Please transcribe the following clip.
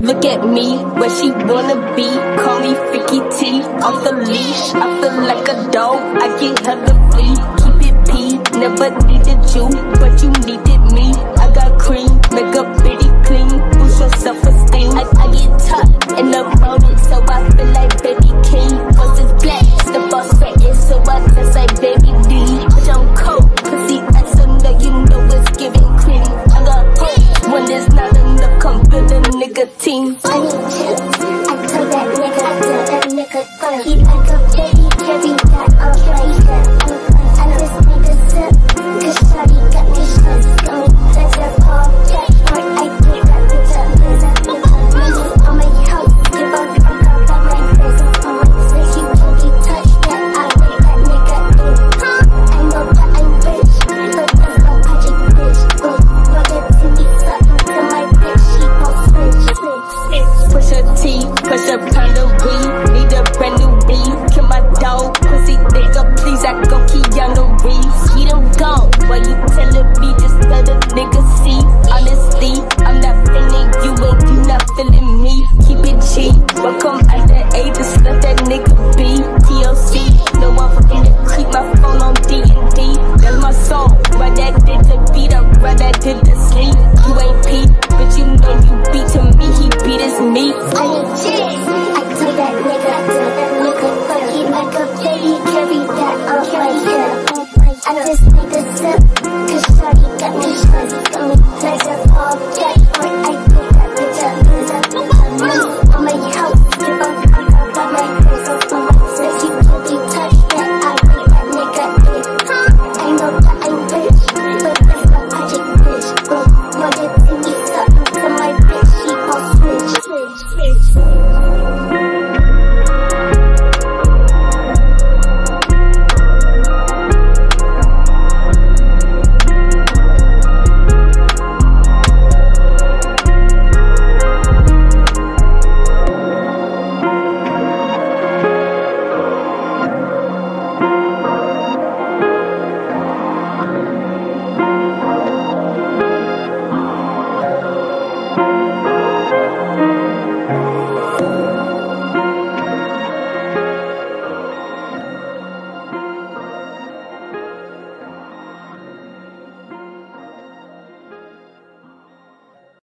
Look at me, where she wanna be. Call me Freaky T. Off the leash, I feel like a dog. I get hella free. Keep it P. Never needed you, funny. I told that nigga, I told that nigga, gonna I told that he carry It's a pottery, need a brand new reef. Kill my dog, pussy nigga, please. I go Keanu Reeves. He don't go. What you telling me? Just let a nigga see. Honestly, I'm not feeling you, and you not feeling me. Keep it cheap, but come Yeah.